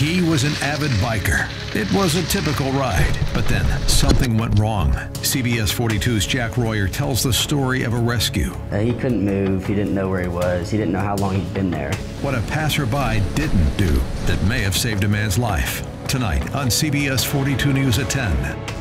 He was an avid biker. It was a typical ride, but then something went wrong. CBS 42's Jack Royer tells the story of a rescue. Uh, he couldn't move. He didn't know where he was. He didn't know how long he'd been there. What a passerby didn't do that may have saved a man's life. Tonight on CBS 42 News at 10.